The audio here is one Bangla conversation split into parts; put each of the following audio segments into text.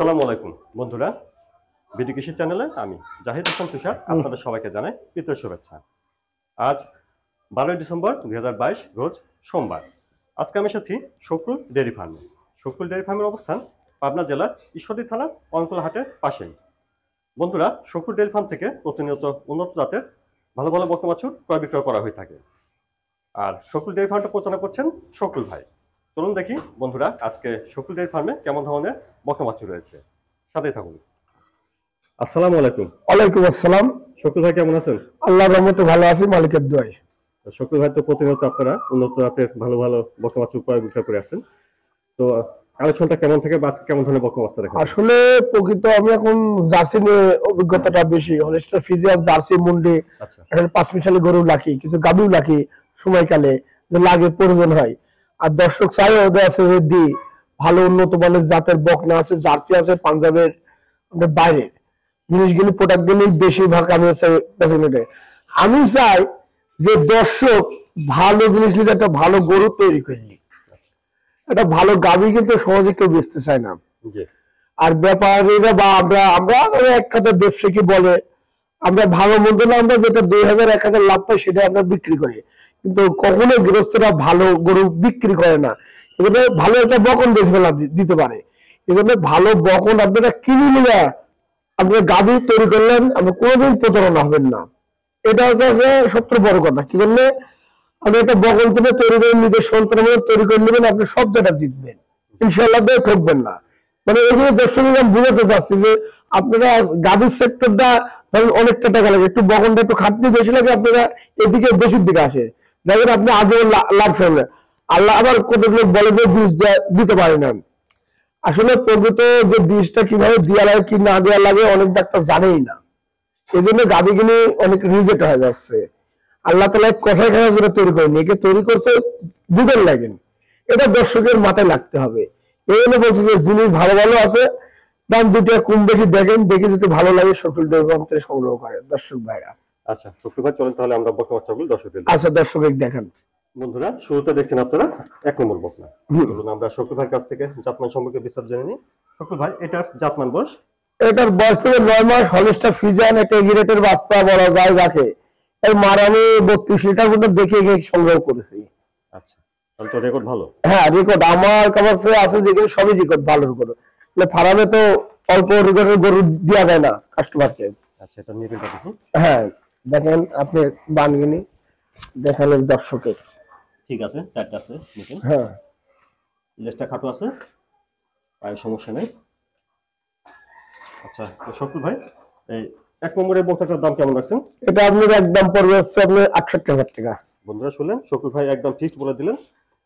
আসসালামু আলাইকুম বন্ধুরা। বিডি কৃষি চ্যানেলে আমি জাহিদ হাসান তুষার আপনাদের সবাইকে জানাই প্রীতীয় শুভেচ্ছা। আজ বারোই ডিসেম্বর দুই হাজার বাইশ রোজ সোমবার। আজকে আমি এসেছি শকুল ডেয়ারি ফার্মে। শকুল ডেয়ারি ফার্মের অবস্থান পাবনা জেলার ঈশ্বরদী থানার অঙ্কলা হাটের পাশেই। বন্ধুরা শকুল ডেয়ারি ফার্ম থেকে প্রতিনিয়ত উন্নত জাতের ভালো ভালো বকনা বাছুর ক্রয় বিক্রয় করা হয়ে থাকে। আর শকুল ডেয়ারি ফার্মটা পরিচালনা করছেন শকুল ভাই। চলুন দেখি বন্ধুরা আজকে শকুল ডেয়ারি ফার্মে কেমন ধরনের বাছুর রয়েছে। সাথেই থাকুন। আসসালামু আলাইকুম। ওয়ালাইকুম আসসালাম। শকুল ভাই কেমন আছেন? আল্লাহ রহমতে ভালো আছি মালিকের দোয়াই শকুল ভাই তো প্রতিনিয়ত আপনারা উন্নত জাতের ভালো ভালো বকনা বাছুর ক্রয় বিক্রয় করে আসছেন। তো কালেকশনটা কেমন থাকে বা কেমন ধরনের বাচ্চা দেখা আসলে প্রকৃত আমি এখন জার্সি নিয়ে অভিজ্ঞতাটা বেশি। হলিস্টার ফিজিয়াল জার্সি মুন্ডি আচ্ছা। এখন পাঁচ মিশালি গরু লাখি কিছু গাবিও লাখি সময়কালে যে লাগে প্রয়োজন হয়। আর দর্শক চাই ওদের আছে যে দি ভালো উন্নত মানের জাতের বকনা আছে জার্সি আছে পাঞ্জাবের আমাদের বাইরের জিনিসগুলি প্রোডাক্টগুলি বেশিরভাগ আমি হচ্ছে আমি চাই যে দর্শক ভালো জিনিস নিয়ে একটা ভালো গরু তৈরি করলি একটা ভালো গাবি কিন্তু সহজে কেউ বেচতে চায় না। আর ব্যাপারীরা বা আমরা আমরা এক কথা ব্যবসায়ী বলে আমরা ভালো মন্দ না আমরা যেটা দুই হাজার এক হাজার লাভ পাই সেটা আমরা বিক্রি করি। কিন্তু কখনো গৃহস্থরা ভালো গরু বিক্রি করে না। এজন্য ভালো একটা বকন বেশি ফেলা দিতে পারে। এজন্য ভালো বকন আপনারা কিনে নিলে আপনার গাভী তৈরি করলেন, আপনি কোনোদিন প্রতারণা হবেন না। এটা হচ্ছে সবচেয়ে বড় কথা। কি জন্য? আপনি একটা বকন কিনে তৈরি করে, নিজের সন্তানের মতো তৈরি করে নেবেন, আপনি সব জায়গা জিতবেন। ইনশাল্লাহ দিয়ে ঠকবেন না। মানে এগুলো দর্শক বুঝাতে চাচ্ছি যে আপনারা গাভীর সেক্টরটা অনেকটা টাকা লাগে। একটু বকনটা একটু খাটনি বেশি লাগে, আপনারা এদিকে বেশির দিকে আসে। দেখেন আপনি আজও লাভ সামনে। আল্লাহ আবার কতগুলো বলে যে বীজ দিতে পারে না। আসলে প্রকৃত যে বীজটা কীভাবে দেওয়া লাগে, কি না দেওয়া লাগে, অনেক ডাক্তার জানেই না। এই জন্য গাভীগুলি অনেক রিজেক্ট হয়ে যাচ্ছে। আল্লাহ তালা কথায় খাওয়া যেটা তৈরি করেনি। একে তৈরি করছে দুধের লাগেন। এটা দর্শকের মাথায় লাগতে হবে। এই জন্য বলছি যে, জিনিস ভালো ভালো আছে। দাম দুটো কম বেশি দেখেন, দেখে যদি ভালো লাগে সকল সংগ্রহ করে। দর্শক ভাইরা। আচ্ছা ভাই চলেন তাহলে আমরা বকনা বাচ্চাগুলো দর্শকদের আচ্ছা দর্শক দেখেন। বন্ধুরা শুরুতে দেখছেন আপনারা এক নম্বর বকনা। চলুন আমরা শকুল ভাইয়ের কাছ থেকে জাতমান সম্পর্কে বিস্তার জেনে নিই। শকুল ভাই এটার জাতমান বয়স? এটার বয়স থেকে নয় মাস হলিস্টা ফিজান একটা বাচ্চা বলা যায় যাকে। এর মার আমি বত্রিশ লিটার মতো দেখে গিয়ে সংগ্রহ করেছি। আচ্ছা তাহলে তো রেকর্ড ভালো। হ্যাঁ রেকর্ড আমার কাছে আছে যেগুলো সবই রেকর্ড ভালো রেকর্ড ফার্মে তো অল্প রেকর্ডের গরু দেওয়া যায় না কাস্টমারকে আচ্ছা এটা দেখি হ্যাঁ। দেখেন আপনি বানগিনি দেখালেন দর্শকের। ঠিক আছে চারটা আছে হ্যাঁ। লেজটা খাটো আছে পায়ের সমস্যা নেই। আচ্ছা তো শকুল ভাই এই এক নম্বরের বক্তাটার দাম কেমন রাখছেন? এটা আপনার একদম পড়বে হচ্ছে আপনার আটষট্টি হাজার টাকা। বন্ধুরা শুনলেন শকুল ভাই একদম ফিক্সড বলে দিলেন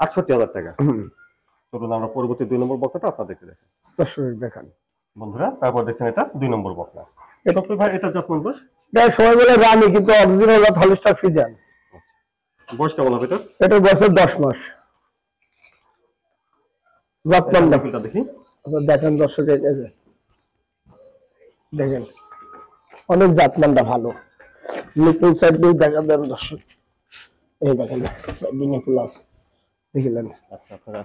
আটষট্টি হাজার টাকা। চলুন আমরা পরবর্তী দুই নম্বর বক্তাটা আপনাদেরকে দেখি। দর্শকের দেখান। বন্ধুরা তারপর দেখছেন এটা দুই নম্বর বক্তা। শকুল ভাই এটা জাতমান বয়স? এটা সবাই বলে রানি কিন্তু অরিজিনাল হলিস্টার ফিজান বয়স কেমন হবে এটা এটা বছর দশ মাস। জাতমান নিবিলটা দেখি। আচ্ছা, দেখেন দর্শকের এই দেখেন অনেক জাতমানটা ভালো। নিপুল সাইড দিয়ে দেখা দেন দর্শক। এই দেখেন সাইড নিপুল আছে। দেখিলেন। আচ্ছা আপনারা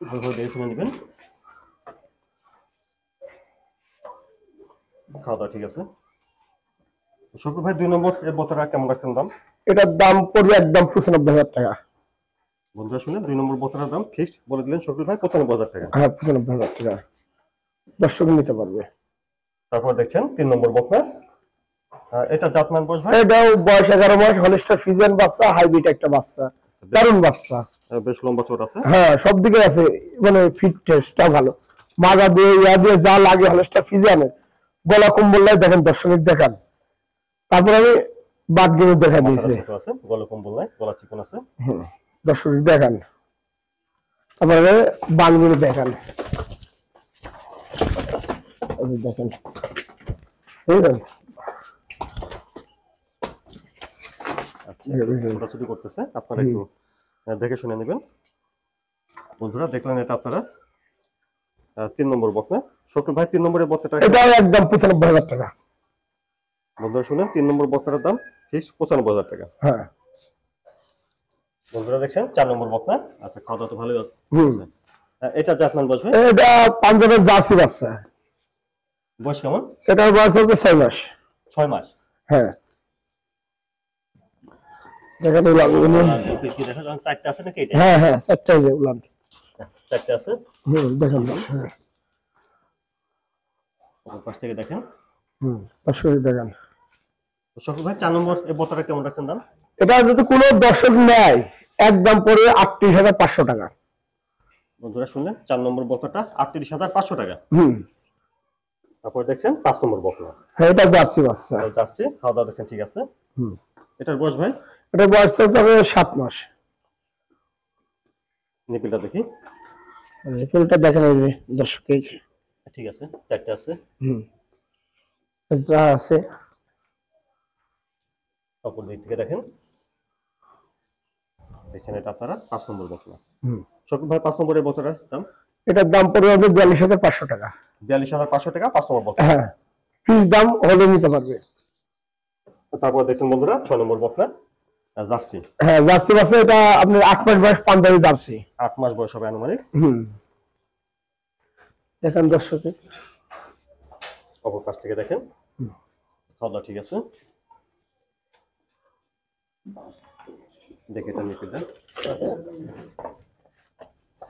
ভালোভাবে দেখে শুনে নেবেন। খাওয়া দাওয়া ঠিক আছে? শকুল ভাই দুই নম্বর এই বোতলটা কেমন রাখছেন দাম? এটার দাম পড়বে একদম পঁচানব্বই হাজার টাকা। বন্ধুরা শুনে দুই নম্বর বোতলের দাম ফিক্সড বলে দিলেন শকুল ভাই পঁচানব্বই হাজার টাকা। হ্যাঁ পঁচানব্বই হাজার টাকা। দর্শক নিতে পারবে। তারপর দেখছেন তিন নম্বর বকনা এটা জাতমান বয়স ভাই? এটাও বয়স এগারো মাস হলিস্টার ফিজিয়ান বাচ্চা হাইব্রিড একটা বাচ্চা দারুণ বাচ্চা। বেশ লম্বা চোট আছে। হ্যাঁ সব দিকে আছে মানে ফিট টেস্টটা ভালো। মাজা দিয়ে ইয়া দিয়ে যা লাগে হলস্টার ফিজিয়ানের। গলা কম্বললাই দেখেন দর্শক দেখান। তারপর আমি বাদ গিয়ে দেখা দিয়েছি। মাথাটা ছোট আছে গলা কম্বল নাই গলা চিকন আছে। দর্শক দেখান। তারপরে বানগুলো দেখান। দেখেন। বুঝলেন আচ্ছা ছোটাছুটি করতেছে আপনারা একটু দেখে শুনে নেবেন। বন্ধুরা দেখলেন এটা আপনারা তিন নম্বর বকনা শকুল ভাই তিন নম্বরের এটাও একদম পঁচানব্বই হাজার টাকা। বন্ধুরা শুনেন তিন নম্বর বক্তাটার দাম ফিক্সড পঁচানব্বই হাজার টাকা। হ্যাঁ। বন্ধুরা দেখছেন চার নম্বর বকনা আচ্ছা খাওয়া তো ভালোই এটা জাতমান ভাই? এটা পাঞ্জাবের জার্সি বাচ্চা। বয়স কেমন? এটার বয়স হচ্ছে ছয় মাস। ছয় মাস? হ্যাঁ। দেখা চারটে আছে নাকি এটা? হ্যাঁ হ্যাঁ চারটা যে উলান চারটে আছে? হুম দেখেন দর্শক পাশ থেকে দেখেন। হুম দেখেন। শকুল ভাই চার নম্বর এই বোতলটা কেমন রাখছেন দাম? এটা যদি কোনো দর্শক নেয় একদম পড়ে আটত্রিশ হাজার পাঁচশো টাকা। বন্ধুরা শুনলেন চার নম্বর বোতলটা আটত্রিশ হাজার পাঁচশো টাকা। হুম। তারপর দেখছেন পাঁচ নম্বর বকলা হ্যাঁ এটা জার্সি বাচ্চা। যাচ্ছি খাওয়া দাওয়া দেখছেন ঠিক আছে? হুম। এটার বয়স ভাই? এটা বয়স সাত মাস। নিপিলটা দেখি। ফুলটা দেখেন এই যে দর্শক ঠিক আছে চারটে আছে। হুম। আছে। অপর দিক থেকে দেখেন। দেখছেন এটা আপনারা পাঁচ নম্বর বোতলা হুম। ভাই পাঁচ নম্বরের বোতলের দাম? এটার দাম পড়বে হবে বিয়াল্লিশ হাজার পাঁচশো টাকা। বিয়াল্লিশ হাজার পাঁচশো টাকা পাঁচ নম্বর বোতল হ্যাঁ। ফিস দাম হলে নিতে পারবে। তারপর দেখছেন বন্ধুরা ছয় নম্বর বোতলা জার্সি। হ্যাঁ জার্সি বাসে এটা আপনার আট মাস বয়স পাঞ্জাবি জার্সি। আট মাস বয়স হবে আনুমানিক। হুম। দেখেন দর্শকে অপর পাশ থেকে দেখেন। খাওয়া ঠিক আছে। দেখে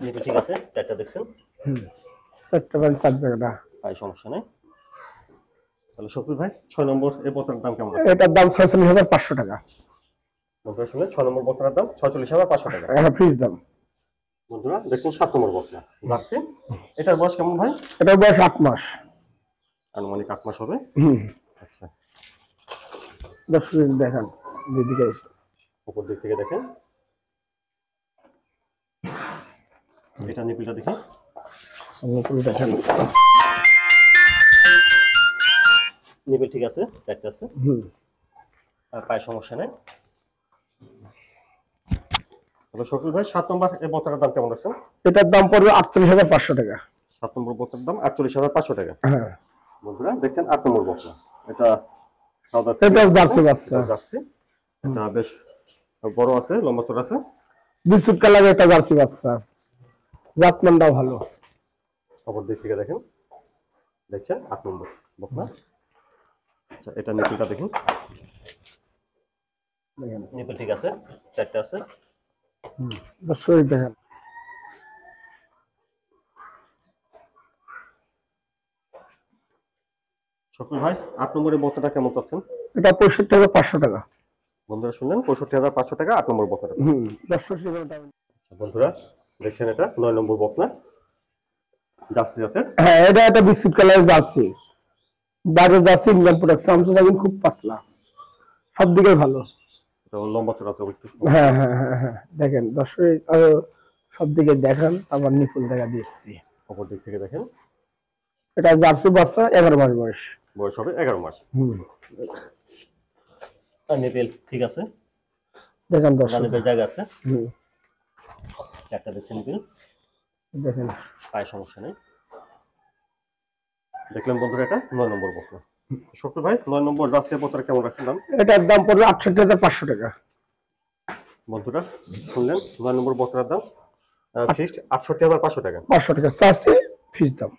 এটা ঠিক আছে? চারটা দেখছেন? চারটা পাঁচ চার জায়গাটা। ভাই সমস্যা নেই। তাহলে শকুল ভাই ছয় নম্বর এই দাম কেমন এটার দাম ছয়চল্লিশ হাজার পাঁচশো টাকা। বন্ধুরা শুনলেন? ছয় নম্বর বোতলের দাম ছয়চল্লিশ হাজার পাঁচশো টাকা। হ্যাঁ ফ্রিজ দাম। বন্ধুরা দেখছেন সাত নম্বর বোতলা জার্সি এটার বয়স কেমন ভাই? এটার বয়স আট মাস। আনুমানিক আট মাস হবে? আচ্ছা। দর্শক দেখেন। দিদিকে উপর দিক থেকে দেখেন। এটা নিপিলটা দেখি। সামনে দেখেন। নিপিল ঠিক আছে চারটে আছে। আর পায়ে সমস্যা নেই। শকুল ভাই সাত নম্বর বোতলের দাম কেমন রাখছেন? এটার দাম পড়বে আটচল্লিশ হাজার পাঁচশো টাকা। সাত নম্বর বোতলের দাম আটচল্লিশ হাজার পাঁচশো টাকা। হ্যাঁ। বন্ধুরা দেখছেন আট নম্বর বোতল এটা এটা জার্সি বাচ্চা। জার্সি। এটা বেশ বড় আছে লম্বা চড় আছে। বিস্কুট কালারের একটা জার্সি বাচ্চা। জাতমানটাও ভালো। অপর দিক থেকে দেখেন। দেখছেন? আট নম্বর বকনা আচ্ছা এটা নিপিলটা দেখুন। দেখেন। ঠিক আছে চারটে আছে। দর্শক দেখেন। শকুল ভাই আট নম্বরের বোতলটা কেমন চাচ্ছেন? এটা পঁয়ষট্টি হাজার পাঁচশো টাকা। বন্ধুরা শুনলেন পঁয়ষট্টি হাজার পাঁচশো টাকা আট নম্বর বকনাটা হুম বন্ধুরা দেখছেন এটা নয় নম্বর বকনা। জার্সি জাতের। হ্যাঁ এটা একটা বিস্কুট কালারের জার্সি। বাইরের জার্সি ইন্ডিয়ান প্রোডাকশন আমি তো দেখেন খুব পাতলা। সব দিকে ভালো। এটা লম্বা চড়া একটু হ্যাঁ হ্যাঁ হ্যাঁ হ্যাঁ দেখেন দর্শক আরও সব দিকে দেখান আবার নিপুল দেখা দিচ্ছি অপর দিক থেকে দেখেন। এটা জার্সি বাচ্চা এগারো মাস বয়স। বয়স হবে এগারো মাস। হুম। নিপিল ঠিক আছে? দেখেন দর্শক। নিপিল জায়গা আছে। চারটা দেখছেন নিপিল দেখেন। পায়ে সমস্যা নেই। দেখলেন বন্ধুরা এটা? নয় নম্বর বকনা শকুল ভাই নয় নম্বর জার্সি বোতল কেমন রাখছেন দাম? এটার দাম পড়বে আটষট্টি হাজার পাঁচশো টাকা। বন্ধুরা শুনলেন? নয় নম্বর বকনার দাম ফিক্সড আটষট্টি হাজার পাঁচশো টাকা। পাঁচশো টাকা। চার্জে ফিস দাম।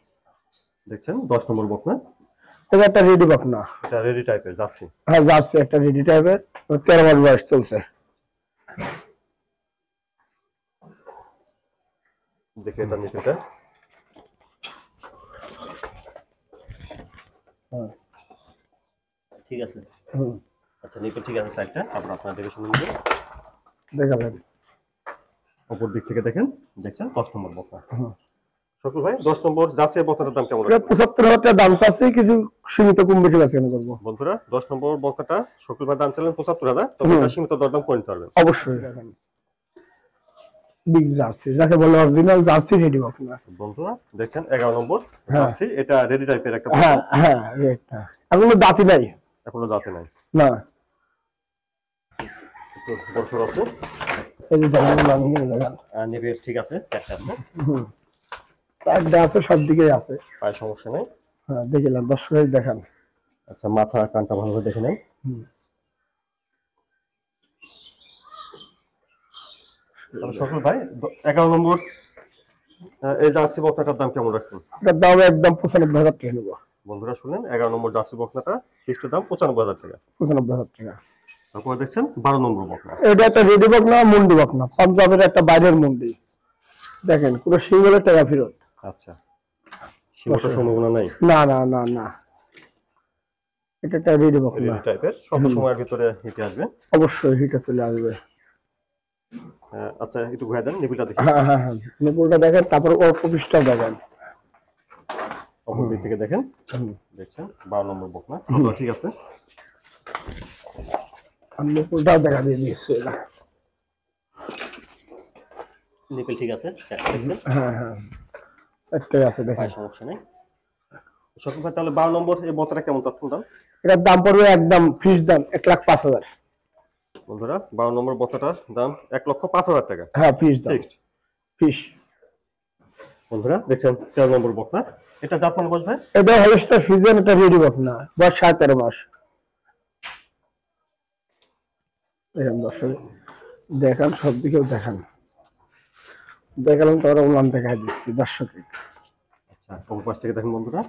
দেখছেন? দশ নম্বর বকনা এটা একটা রেডি বাকনা এটা রেডি টাইপের জার্সি। হ্যাঁ জার্সি একটা রেডি টাইপের তেরো মাস বয়স চলছে। দেখে এটা নিপিলটা হ্যাঁ ঠিক আছে। হুম। আচ্ছা নিপিল ঠিক আছে সাইডটা তারপর আপনার দেখে শুনে নেবেন দেখাবেন। অপর দিক থেকে দেখেন। দেখছেন? দশ নম্বর বকনা হুম। শকুল ভাই দশ নম্বর জার্সি বোতলের দাম কেমন এটা রাখছেন? হাজার টাকা দাম চাচ্ছি কিছু সীমিত কম বেশি আছে কেন করব। বন্ধুরা দশ নম্বর বকাটা শকুল ভাই দাম চাইলেন পঁচাত্তর হাজার তবে এটা সীমিত দরদাম করে নিতে পারবেন। অবশ্যই। বিগ জার্সি যাকে বলে অরিজিনাল জার্সি রেডি বাকনা বন্ধুরা দেখছেন এগারো নম্বর হ্যাঁ। জার্সি এটা রেডি টাইপের একটা হ্যাঁ হ্যাঁ এখনও দাঁতি নাই। এখনও যাতে নাই। না। আছে। এই যে ঠিক আছে চারটে আছে। হুম আছে সব দিকে আছে। পায়ে সমস্যা নেই? হ্যাঁ দেখিলাম দর্শকের দেখান। আচ্ছা মাথা কানটা ভালোভাবে দেখে নেন। শকুল ভাই এগারো নম্বর এই জার্সি বক্তাটার দাম কেমন রাখছেন? এটার দাম একদম পঁচানব্বই হাজার টাকা নেব। বন্ধুরা শুনলেন এগারো নম্বর জার্সি বকনাটা ফিক্সড দাম পঁচানব্বই হাজার টাকা। পঁচানব্বই হাজার টাকা। তারপরে দেখছেন বারো নম্বর বকনা এটা একটা রেডি বকনা মুন্ডি বকনা পাঞ্জাবের একটা বাইরের মুন্ডি। দেখেন পুরো সিঙ্গলের টাকা ফেরত। আচ্ছা। সীমাটার সম্ভাবনা নাই? না না না না। এটা রেডি বকনা টাইপের স্বল্প সময়ের ভিতরে হেঁটে আসবে? অবশ্যই হিটে চলে আসবে। আচ্ছা একটু ঘুরে দেন নিবিলটা দেখি। হ্যাঁ হ্যাঁ হ্যাঁ। নিপুলটা দেখেন তারপর অল্প পিসটা দেখেন। অপর দিক থেকে দেখেন। দেখছেন? বারো নম্বর বকনা। কত ঠিক আছে। নিপুলটাও দেখা দিয়ে দিচ্ছে এটা নিপিল ঠিক আছে? হ্যাঁ হ্যাঁ। চারটে আছে দেখেন। সমস্যা নেই। ভাই তাহলে বারো নম্বর এই বতটা কেমন চাচ্ছেন দাম এটার দাম পড়বে একদম ফিস দাম এক লাখ পাঁচ হাজার। বন্ধুরা বারো নম্বর বতাটার দাম এক লক্ষ পাঁচ হাজার টাকা। হ্যাঁ ফিস দাম। ফিক্সড ফিস বন্ধুরা দেখছেন তেরো নম্বর বকনা। এটা জাত মানে বসবে এটা হলস্টার ফিজিয়ান এটা রেডি বক না বয়স সাড়ে তেরো মাস। দেখেন দর্শক দেখান সব দিকেও দেখান। দেখালাম তো ওরা উলান দেখাই দিচ্ছি দর্শকে আচ্ছা পাশ থেকে দেখেন বন্ধুরা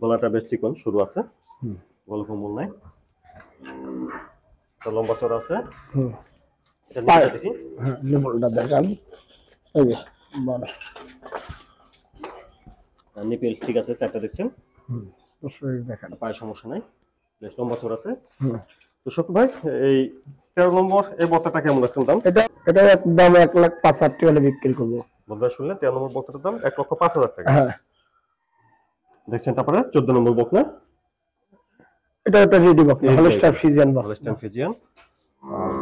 গলাটা বেশ চিকন শুরু আছে। গলা নাই। তো লম্বা চড়া আছে। হুম। এটা নিচে দেখি। হ্যাঁ নিপুলটা দেখান। এই যে আর নিপেল ঠিক আছে চারটা দেখছেন? হুম দেখান। পায়ের সমস্যা নাই। বেশ লম্বা চড়া আছে। হুম। তো শক্তি ভাই এই তেরো নম্বর এই বত্তাটা কেমন রাখছেন দাম? এটা এটা একদম এক লাখ পাঁচ হাজার টাকা হলে বিক্রি করব। বন্ধুরা শুনলেন? তেরো নম্বর বক্তাটার দাম এক লক্ষ পাঁচ হাজার টাকা। হ্যাঁ। দেখছেন তারপরে চোদ্দ নম্বর বকনা এটা একটা রেডি বক হলস্টার. ফিজিয়ান বাস হলস্টাইন ফিজিয়ান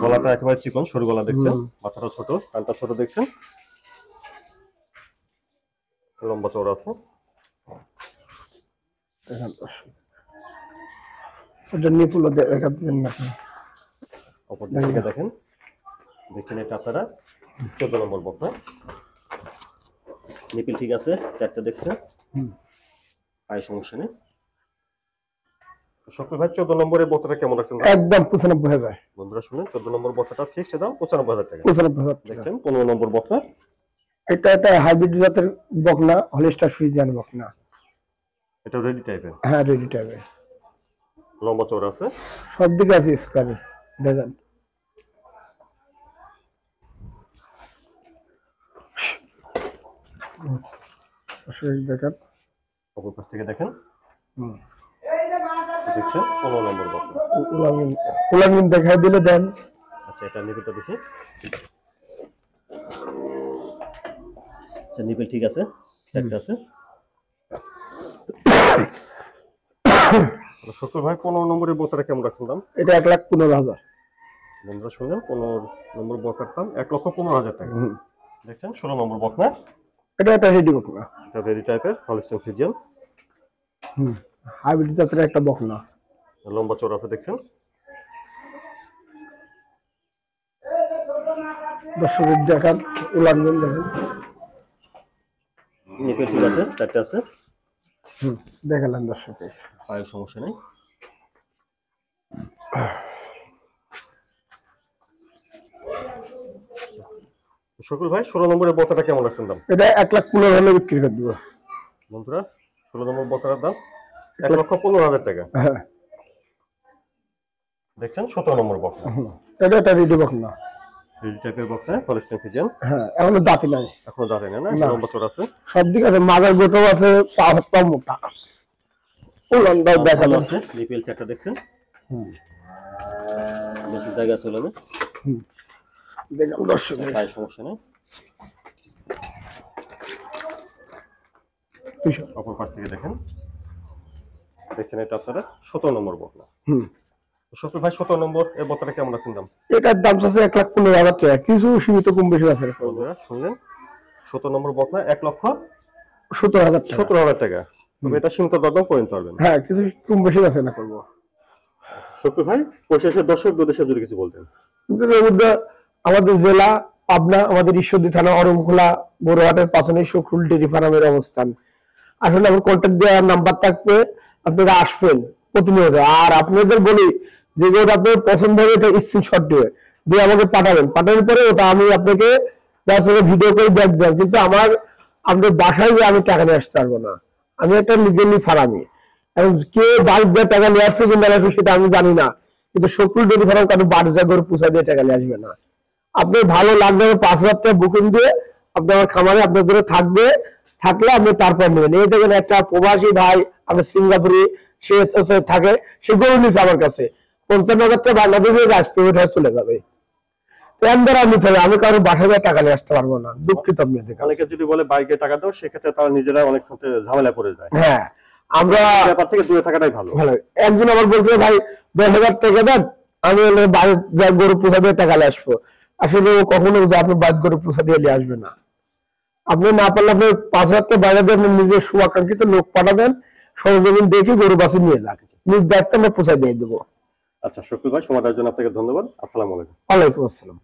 গলাটা একেবারে চিকন সরু গলা দেখছেন। মাথাটা ছোট কানটা ছোট দেখছেন? লম্বা চওড়া আছে। দেখেন এটা নিপুল দেখা দিবেন অপর দিক দেখেন। দেখছেন এটা আপনারা? চোদ্দ নম্বর বকনা নিপিল ঠিক আছে? চারটা দেখছেন হুম। সমস্যা নেই। শক্তি ভাই চোদ্দ নম্বরের বক্তাটা কেমন রাখছেন একদম পঁচানব্বই হাজার। বন্ধুরা শুনলেন চোদ্দ নম্বর বক্তাটা ফিক্সড দাম পঁচানব্বই হাজার টাকা। পঁচানব্বই হাজার টাকা। দেখছেন পনেরো নম্বর বক্তা এটা একটা হাইব্রিড জাতের বকনা হলিস্টার ফ্রিজিয়ান বকনা। এটা রেডি টাইপের হ্যাঁ রেডি টাইপের লম্বা চওড়া আছে? সব দিকে আছে স্কোয়ারে দেখেন। দেখেন। অপর পাশ থেকে দেখেন। দেখছেন? পনেরো নম্বর উলামিন দেখাই দিলে দেন। আচ্ছা এটা দেখি। আচ্ছা ঠিক আছে? চারটে আছে। শুক্র ভাই পনেরো নম্বরের বোতাটা কেমন রাখছেন দাম? এটা এক লাখ পনেরো হাজার। বন্ধুরা শুনলেন পনেরো নম্বর বকার দাম এক লক্ষ পনেরো হাজার টাকা। দেখছেন? ষোলো নম্বর বকনা এটা একটা রেডি বকনা। এটা ভেরি টাইপের হলিস্টেন ফিজিয়ান হুম হাইব্রিড জাতের একটা বকনা। লম্বা চোর আছে দেখছেন? দর্শকের দেখান উলামিন দেখেন। নিপিল ঠিক আছে চারটে আছে। হুম দেখালেন দর্শকের পায়ের সমস্যা নেই। শকুল ভাই ষোলো নম্বরের বতাটা কেমন রাখছেন দাম? এটা এক লাখ পনেরো হলে বিক্রি করে দিব। বন্ধুরা ষোলো নম্বর বতার দাম এক লক্ষ পনেরো হাজার টাকা। হ্যাঁ। দেখছেন সতেরো নম্বর হুম। এটা একটা রেডি বকনা রেডি টাইপের বক্তা হলিস্টেন ফিজিয়ান। হ্যাঁ এখনও দাঁতি নাই। এখনও যাতে না না? না। লম্বা চোর আছে। সব দিকে আছে মাজার গোটো আছে পা মোটা। ভালো আছে। নিপিএল চারটা দেখছেন। হুম। বেশি জায়গা চলে না। দেখলাম দর্শক সমস্যা নেই। অপর পাশ থেকে দেখেন। দেখছেন এটা আপনারা? সতেরো নম্বর বকনা হুম। সত্তর ভাই সতেরো নম্বর এই বতাটা কেমন আছেন দাম? এটার দাম আছে এক লাখ পনেরো হাজার টাকা। কিছু সীমিত কম বেশি আছে। বন্ধুরা শুনলেন? সতেরো নম্বর বকনা এক লক্ষ সত্তর হাজার সতেরো হাজার টাকা। তবে এটা সীমিত দরদাম করে নিতে পারবেন। হ্যাঁ কিছু কম বেশি আছে না করব। সত্তর ভাই পরিশেষের দর্শক বিদেশে যদি কিছু বলতেন। এর আমাদের জেলা, পাবনা, আমাদের ঈশ্বরদী থানা অরমখোলা বড়হাটের পাশনে শকুল ডেরি ফার্মের অবস্থান। আসলে আমার কন্ট্যাক্ট দেওয়ার নাম্বার থাকবে, আপনারা আসবেন প্রতিনিয়ত। আর আপনাদের বলি, যে আপনার পছন্দ হবে, এটা স্ক্রিনশট দিয়ে দিয়ে আমাকে পাঠাবেন। পাঠানোর পরে ওটা আমি আপনাকে ভিডিও করে দেখবেন কিন্তু আমার আপনার বাসায় আমি টাকা নিয়ে আসতে পারব না। আমি একটা লিগেলি ফার্মি। এখন কে বাইশ হাজার টাকা নিয়ে আসবে আসবে, সেটা আমি জানি না। কিন্তু শকুল ডেরি ফার্ম কারও বারো হাজার করে পুষা দিয়ে টাকা নিয়ে আসবে না। আপনি ভালো লাগবে পাঁচ হাজার টাকা বুকিং দিয়ে আপনি আমার খামারে আপনার জন্য থাকবে। থাকলে আপনি তারপর নেবেন। এই দেখেন একটা প্রবাসী ভাই আপনার সিঙ্গাপুরে সে থাকে সে গরু নিচ্ছে আমার কাছে। পঞ্চান্ন হাজার টাকা বাংলাদেশে আসবে ওটা চলে যাবে। আমি কারও বাসা টাকা নিয়ে আসতে পারব না। দুঃখিত আপনাদের। অনেকে যদি বলে বাইকে টাকা দাও সেক্ষেত্রে তারা নিজেরা অনেক ঝামেলা পড়ে যায়। হ্যাঁ আমরা ব্যাপার থেকে দূরে থাকাটাই ভালো। ভালো। একজন আবার বলছে ভাই দশ হাজার টাকা দেন আমি গরু পোষা দিয়ে টাকা নিয়ে আসব। আসলে ও কখনো যে আপনি বাদ করে পোষা দিয়ে আসবে না। আপনি না পারলে আপনি পাঁচ হাজারটা বাইরে দিয়ে আপনি নিজের সুয়াকাঙ্ক্ষিত লোক পাঠাবেন সরজমিন দেখে গরু বাছুর নিয়ে যান নিজ দায়িত্ব আমরা পোষা দিয়ে দেবো। আচ্ছা শকুল ভাই সময় দেওয়ার জন্য আপনাকে ধন্যবাদ। আসসালামু আলাইকুম। ওয়ালাইকুম আসসালাম।